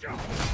Jump!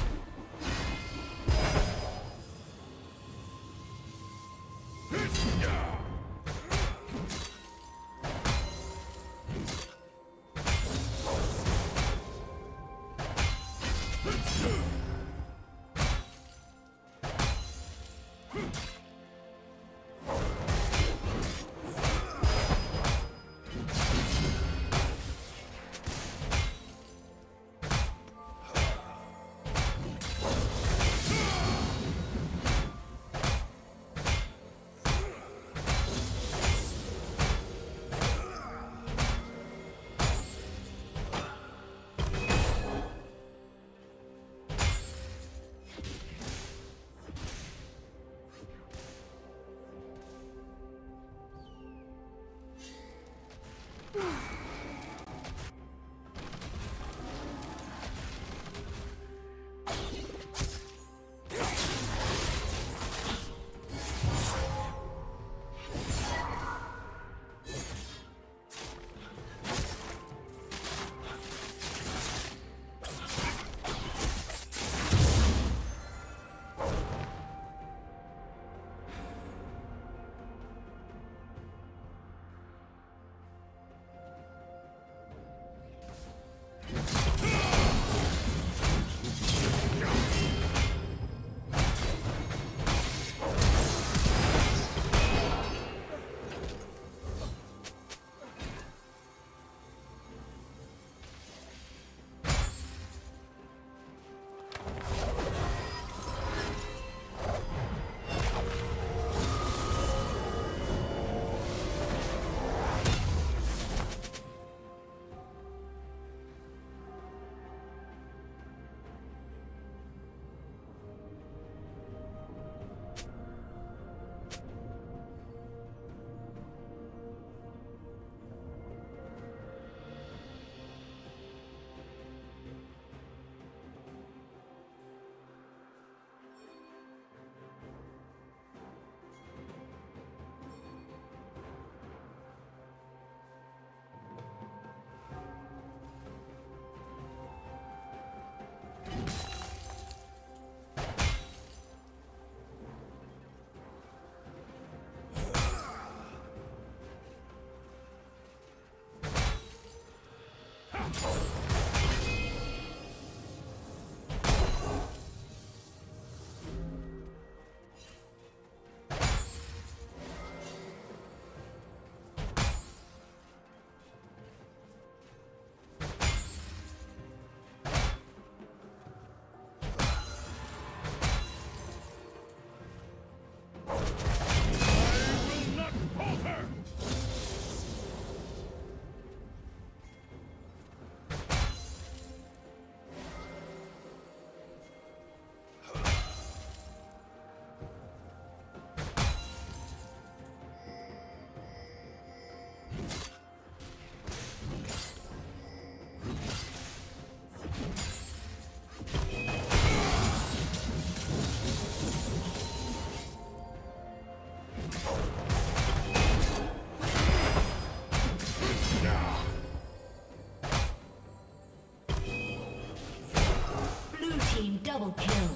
Double kill.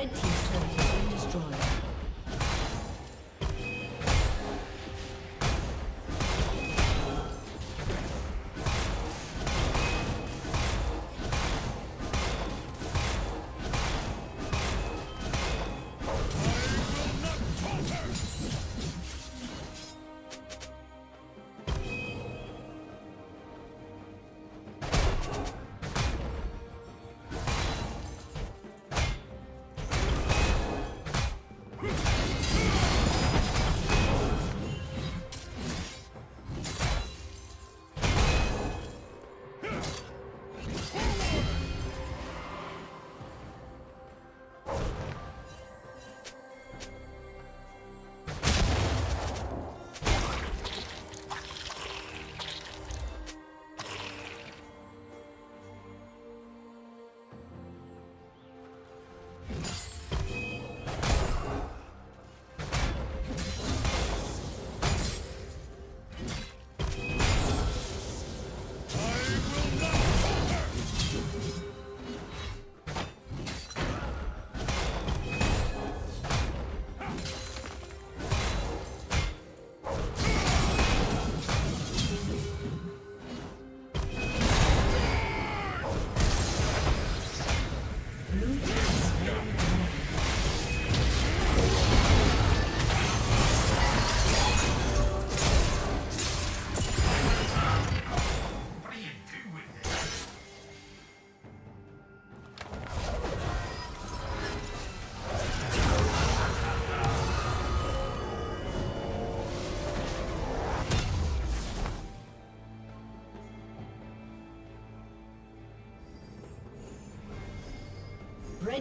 Red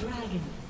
dragon.